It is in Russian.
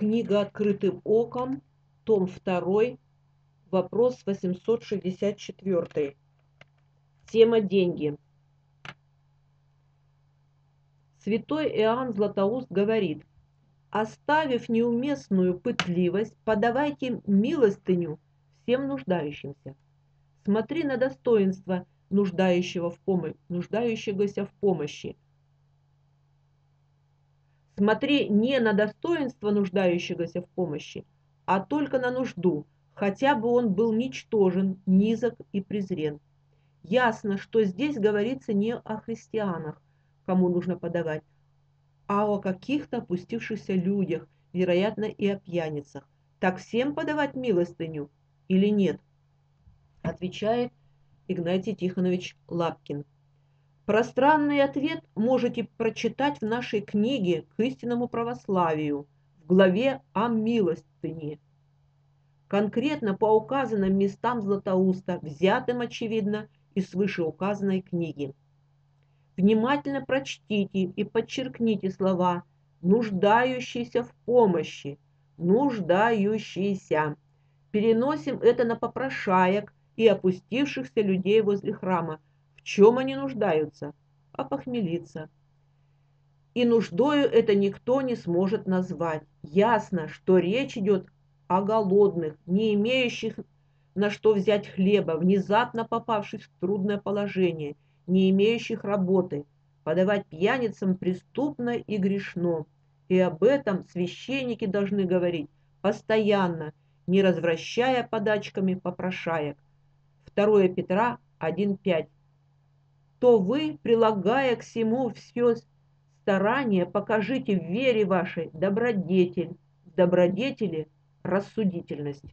Книга «Открытым оком», том 2, вопрос 864. Тема «Деньги». Святой Иоанн Златоуст говорит, «Оставив неуместную пытливость, подавайте милостыню всем нуждающимся. Смотри на достоинство нуждающего в помощи, нуждающегося в помощи, Смотри не на достоинство нуждающегося в помощи, а только на нужду, хотя бы он был ничтожен, низок и презрен. Ясно, что здесь говорится не о христианах, кому нужно подавать, а о каких-то опустившихся людях, вероятно, и о пьяницах. Так всем подавать милостыню или нет? Отвечает Игнатий Тихонович Лапкин. Пространный ответ можете прочитать в нашей книге «К истинному православию» в главе о милостыне. Конкретно по указанным местам Златоуста, взятым, очевидно, из вышеуказанной книги. Внимательно прочтите и подчеркните слова «нуждающийся в помощи», «нуждающийся». Переносим это на попрошаек и опустившихся людей возле храма – в чем они нуждаются? А похмелиться. И нуждою это никто не сможет назвать. Ясно, что речь идет о голодных, не имеющих на что взять хлеба, внезапно попавших в трудное положение, не имеющих работы. Подавать пьяницам преступно и грешно. И об этом священники должны говорить постоянно, не развращая подачками попрошаек. 2 Петра 1.5 то вы, прилагая к всему все старание, покажите в вере вашей добродетель, добродетели рассудительность.